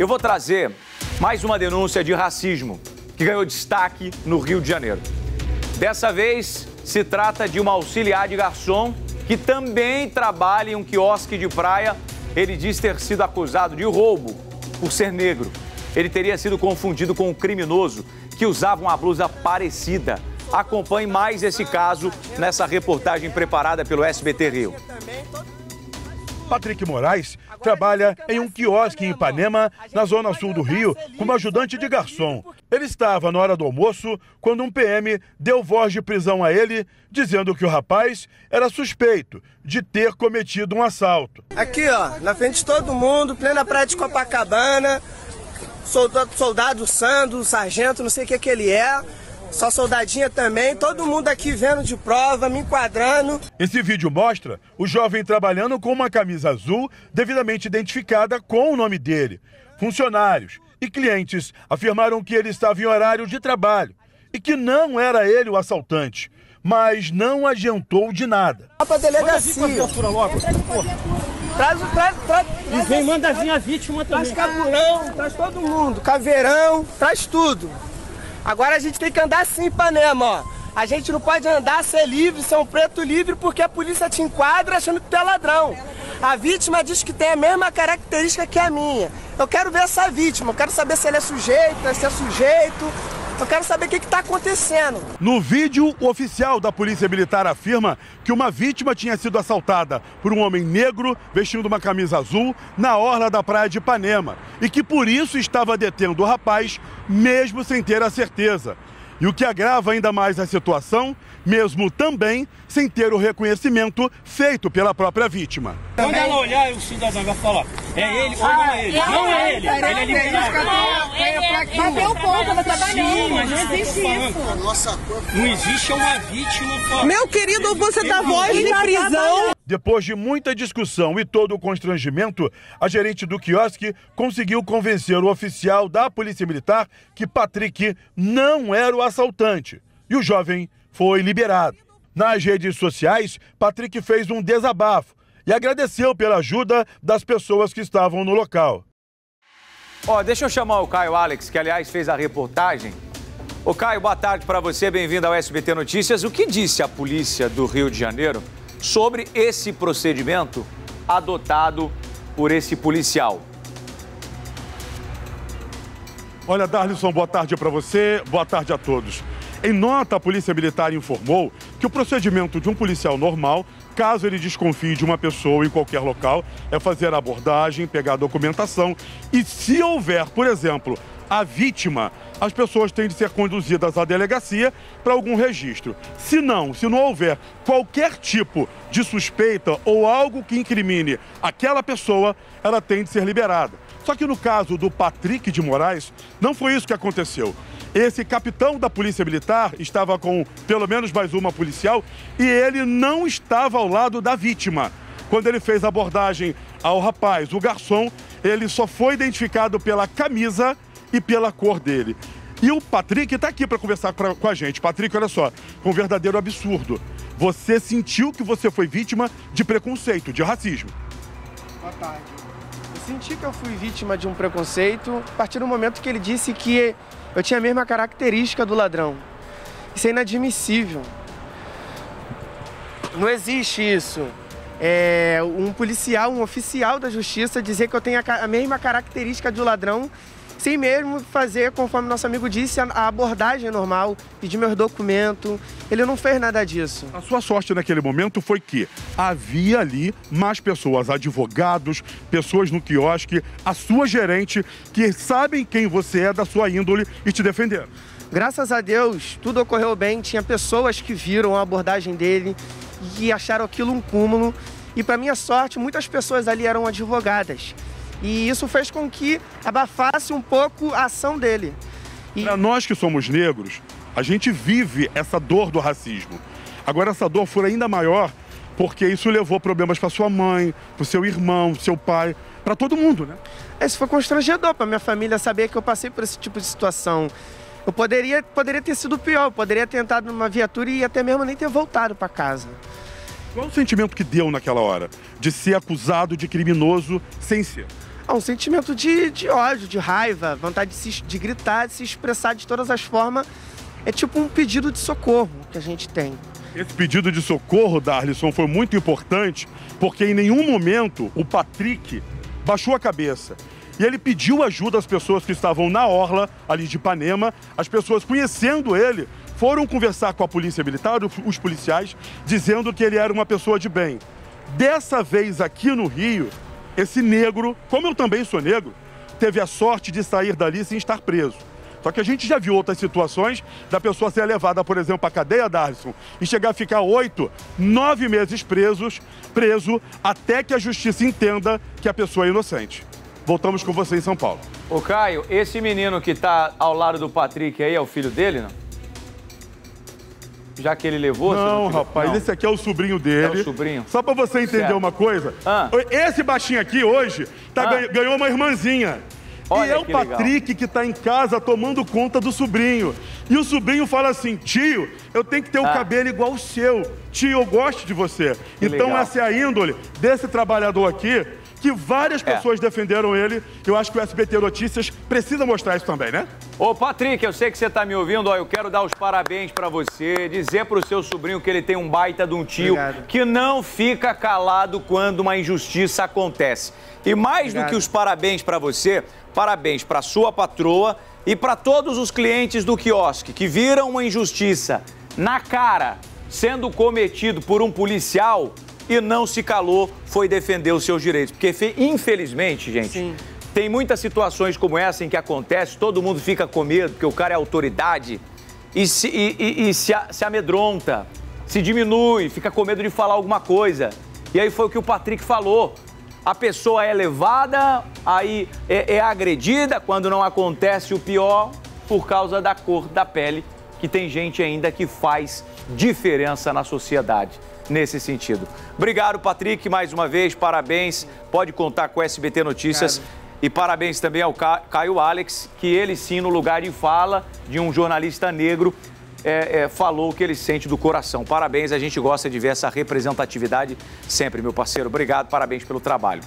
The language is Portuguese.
eu vou trazer mais uma denúncia de racismo que ganhou destaque no Rio de Janeiro. Dessa vez, se trata de uma auxiliar de garçom que também trabalha em um quiosque de praia. Ele diz ter sido acusado de roubo por ser negro. Ele teria sido confundido com um criminoso que usava uma blusa parecida. Acompanhe mais esse caso nessa reportagem preparada pelo SBT Rio. Patrick Moraes trabalha em um quiosque em Ipanema, na zona sul do Rio, como ajudante de garçom. Ele estava na hora do almoço quando um PM deu voz de prisão a ele, dizendo que o rapaz era suspeito de ter cometido um assalto. Aqui, ó, na frente de todo mundo, plena praia de Copacabana, soldado, soldado Sando, sargento, não sei o que, que ele é. Só soldadinha também, todo mundo aqui vendo de prova, me enquadrando. Esse vídeo mostra o jovem trabalhando com uma camisa azul devidamente identificada com o nome dele. Funcionários e clientes afirmaram que ele estava em horário de trabalho e que não era ele o assaltante, mas não adiantou de nada. Vai pra delegacia. Traz, traz, traz. E vem, manda vir a vítima também. Traz cabulão, traz todo mundo, caveirão, traz tudo. Agora a gente tem que andar assim, Ipanema, ó. A gente não pode andar, ser livre, ser um preto livre, porque a polícia te enquadra achando que tu é ladrão. A vítima diz que tem a mesma característica que a minha. Eu quero ver essa vítima, eu quero saber se ele é sujeito, se é sujeito. Eu quero saber o que está acontecendo. No vídeo, o oficial da Polícia Militar afirma que uma vítima tinha sido assaltada por um homem negro vestindo uma camisa azul na orla da praia de Ipanema e que por isso estava detendo o rapaz, mesmo sem ter a certeza. E o que agrava ainda mais a situação, mesmo também sem ter o reconhecimento feito pela própria vítima. Quando ela olhar, o cidadão vai falar, é ele ou não é ele? Não é ele, ele é liberado. Bateu o ponto, ela trabalhando. Sim, mas Não eu existe isso. Não existe uma vítima. Meu querido, você dá voz de prisão. Depois de muita discussão e todo o constrangimento, a gerente do quiosque conseguiu convencer o oficial da Polícia Militar que Patrick não era o assaltante. E o jovem foi liberado. Nas redes sociais, Patrick fez um desabafo e agradeceu pela ajuda das pessoas que estavam no local. Ó, deixa eu chamar o Caio Alex, que aliás fez a reportagem. Ô Caio, boa tarde para você, bem-vindo ao SBT Notícias. O que disse a polícia do Rio de Janeiro sobre esse procedimento adotado por esse policial? Olha, Darlison, boa tarde para você, boa tarde a todos. Em nota, a Polícia Militar informou que o procedimento de um policial normal, caso ele desconfie de uma pessoa em qualquer local, é fazer a abordagem, pegar a documentação e, se houver, por exemplo, a vítima, as pessoas têm de ser conduzidas à delegacia para algum registro. Se não, se não houver qualquer tipo de suspeita ou algo que incrimine aquela pessoa, ela tem de ser liberada. Só que no caso do Patrick de Moraes, não foi isso que aconteceu. Esse capitão da Polícia Militar estava com pelo menos mais uma policial e ele não estava ao lado da vítima. Quando ele fez a abordagem ao rapaz, o garçom, ele só foi identificado pela camisa e pela cor dele. E o Patrick está aqui para conversar pra- com a gente. Patrick, olha só, um verdadeiro absurdo. Você sentiu que você foi vítima de preconceito, de racismo. Boa tarde. Senti que eu fui vítima de um preconceito a partir do momento que ele disse que eu tinha a mesma característica do ladrão. Isso é inadmissível. Não existe isso. É, um policial, um oficial da justiça dizer que eu tenho a, mesma característica do ladrão, sem mesmo fazer, conforme nosso amigo disse, a, abordagem normal, pedir meus documentos. Ele não fez nada disso. A sua sorte naquele momento foi que havia ali mais pessoas, advogados, pessoas no quiosque, a sua gerente, que sabem quem você é da sua índole e te defenderam. Graças a Deus, tudo ocorreu bem. Tinha pessoas que viram a abordagem dele e acharam aquilo um cúmulo. E, para minha sorte, muitas pessoas ali eram advogadas. E isso fez com que abafasse um pouco a ação dele. E Para nós que somos negros, a gente vive essa dor do racismo. Agora, essa dor foi ainda maior porque isso levou problemas para sua mãe, para seu irmão, seu pai, para todo mundo, né? isso foi constrangedor para minha família saber que eu passei por esse tipo de situação. Eu poderia, poderia ter sido pior, eu poderia ter entrado numa viatura e até mesmo nem ter voltado para casa. Qual o sentimento que deu naquela hora de ser acusado de criminoso sem ser? Ah, um sentimento de, de ódio, de raiva, vontade de, se, de gritar, de se expressar de todas as formas. É tipo um pedido de socorro que a gente tem. Esse pedido de socorro, Darlison, foi muito importante, porque em nenhum momento o Patrick baixou a cabeça. E ele pediu ajuda às pessoas que estavam na orla, ali de Ipanema. As pessoas, conhecendo ele, foram conversar com a polícia militar, os policiais, dizendo que ele era uma pessoa de bem. Dessa vez aqui no Rio, esse negro, como eu também sou negro, teve a sorte de sair dali sem estar preso. Só que a gente já viu outras situações da pessoa ser levada, por exemplo, à cadeia, Darlison, e chegar a ficar oito, nove meses presos, preso, até que a justiça entenda que a pessoa é inocente. Voltamos com você em São Paulo. Ô, Caio, esse menino que tá ao lado do Patrick aí é o filho dele, não? Já que ele levou? Não, rapaz, não. esse aqui é o sobrinho dele. É o sobrinho. Só pra você entender certo. uma coisa, ah. esse baixinho aqui hoje tá, ah. ganhou uma irmãzinha. Olha e é o Patrick legal. que está em casa tomando conta do sobrinho. E o sobrinho fala assim: tio, eu tenho que ter o ah. cabelo igual o seu. Tio, eu gosto de você. Que então, legal. essa é a índole desse trabalhador aqui, que várias é. pessoas defenderam ele. Eu acho que o SBT Notícias precisa mostrar isso também, né? Ô, Patrick, eu sei que você está me ouvindo. Ó, eu quero dar os parabéns para você, dizer para o seu sobrinho que ele tem um baita de um tio Obrigado. que não fica calado quando uma injustiça acontece. E mais Obrigado. do que os parabéns para você, Parabéns para sua patroa e para todos os clientes do quiosque que viram uma injustiça na cara sendo cometido por um policial e não se calou, foi defender os seus direitos. Porque, infelizmente, gente, Sim. Tem muitas situações como essa em que acontece, todo mundo fica com medo, porque o cara é autoridade e se, e, e, e se, se amedronta, se diminui, fica com medo de falar alguma coisa. E aí foi o que o Patrick falou a pessoa é levada, aí é, é agredida quando não acontece o pior por causa da cor da pele, que tem gente ainda que faz diferença na sociedade nesse sentido. Obrigado, Patrick, mais uma vez, parabéns. Pode contar com o SBT Notícias. E parabéns também ao Caio Alex, que ele sim, no lugar de fala de um jornalista negro, é, é, falou o que ele sente do coração. Parabéns, a gente gosta de ver essa representatividade sempre, meu parceiro. Obrigado, parabéns pelo trabalho.